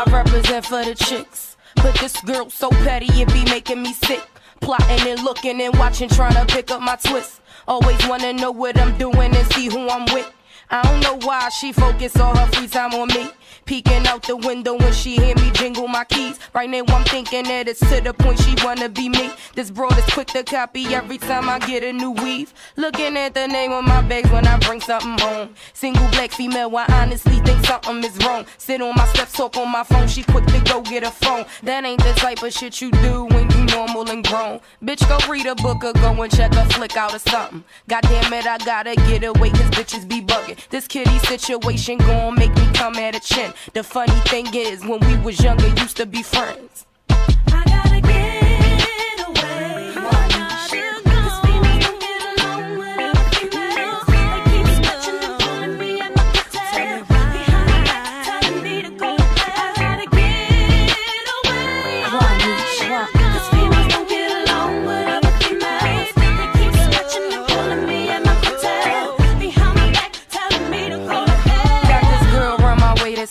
represent for the chicks. But this girl so petty, it be making me sick. Plotting and looking and watching, trying to pick up my twist. Always wanna know what I'm doing and see who I'm with. I don't know why she focus all her free time on me. Peeking out the window when she hear me jingle my keys. Right now I'm thinking that it's to the point she wanna be me. This broad is quick to copy every time I get a new weave. Looking at the name on my bags when I bring something home. Single black female, I honestly think something is wrong. Sit on my steps, talk on my phone. She quick to go get a phone. That ain't the type of shit you do normal and grown. Bitch, go read a book or go and check a flick out or something. God damn it, I gotta get away, cause bitches be bugging. This kitty situation gon' make me come at a chin. The funny thing is, when we was younger, used to be friends.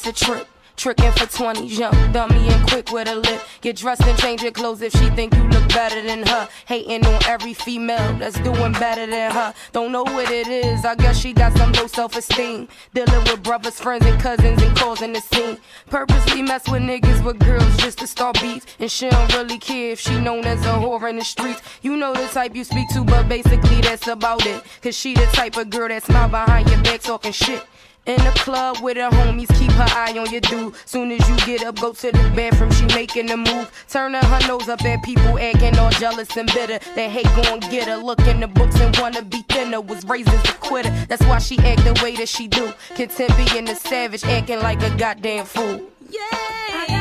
That's a trick. Tricking for 20, jump, dummy and quick with a lip. Get dressed and change your clothes if she think you look better than her. Hating on every female that's doing better than her. Don't know what it is, I guess she got some low self-esteem. Dealing with brothers, friends, and cousins and causing the scene. Purposely mess with niggas with girls just to start beef. And she don't really care if she known as a whore in the streets. You know the type you speak to, but basically that's about it. Cause she the type of girl that smile behind your back talking shit. In the club with her homies, keep her eye on your dude. Soon as you get up, go to the bathroom, she making the move. Turning her nose up at people acting all jealous and bitter. They hate gon' get her. Look in the books and wanna be thinner. Was raised as a quitter. That's why she act the way that she do. Content being a savage, acting like a goddamn fool. I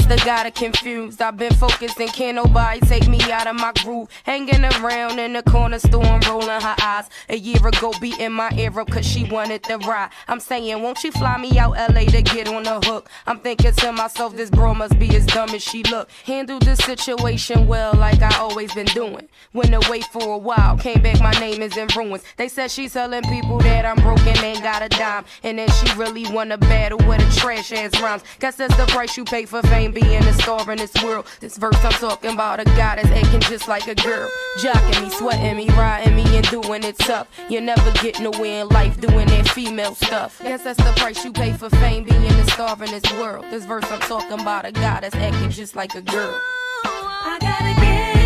have got her confused. I've been focused and can't nobody take me out of my groove. Hanging around in the corner store and rolling her eyes. A year ago, beating my ear up cause she wanted the ride. I'm saying, won't she fly me out LA to get on the hook? I'm thinking to myself, this bro must be as dumb as she look. Handled the situation well, like I always been doing. Went away for a while, came back, my name is in ruins. They said she's telling people that I'm broken, ain't got a dime. And then she really wanna battle with a trash ass rhymes. Guess that's the price you pay for fame, being a star in this world. This verse I'm talking about a guy that's acting just like a girl. Jocking me, sweating me, riding me, and doing it tough. You never get nowhere in life doing that female stuff. Guess that's the price you pay for fame, being a star in this world. This verse I'm talking about a that's acting just like a girl. I gotta get